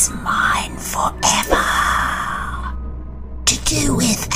Is mine forever. To do with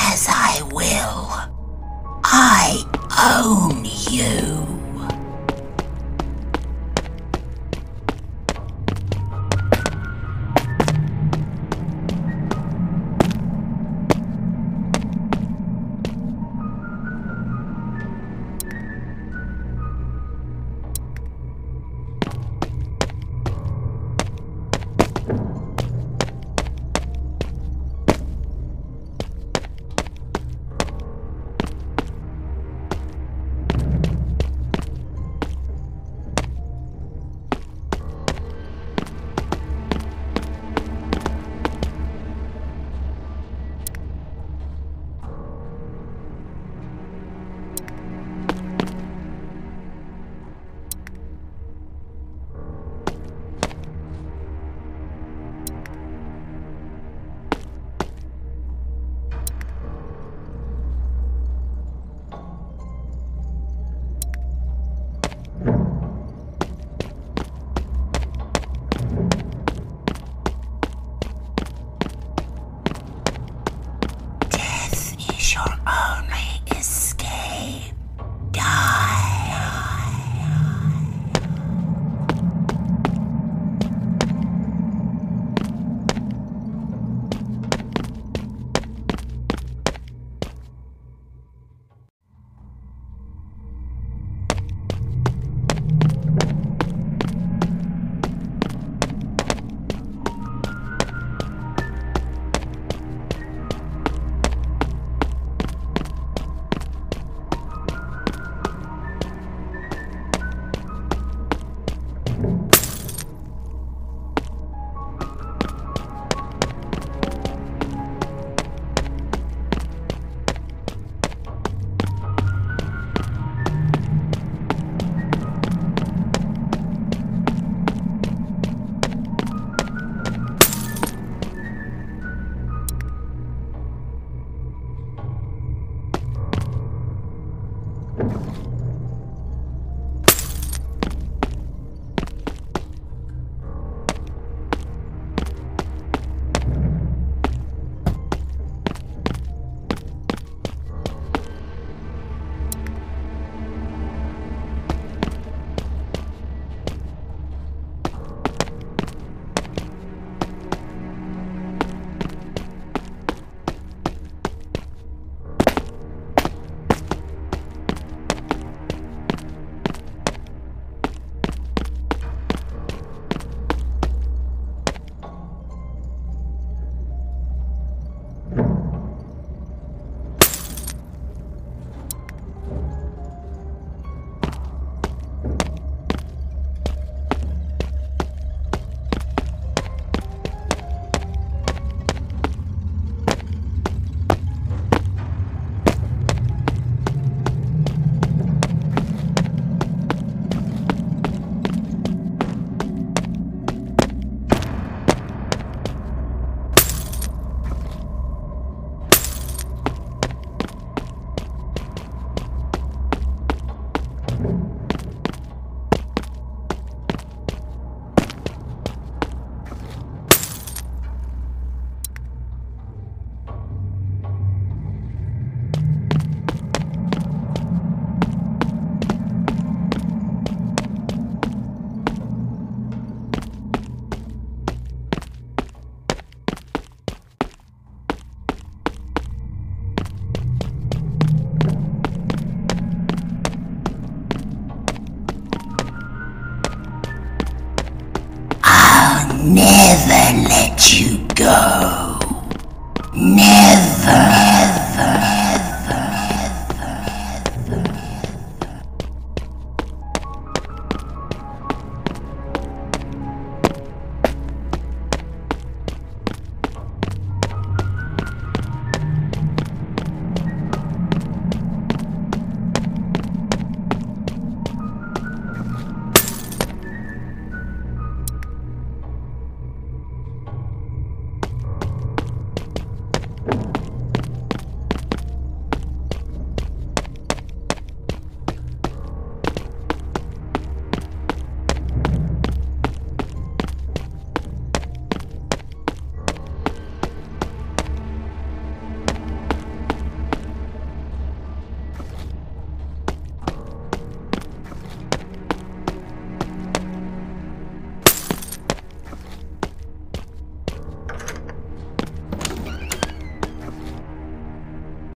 never let you go.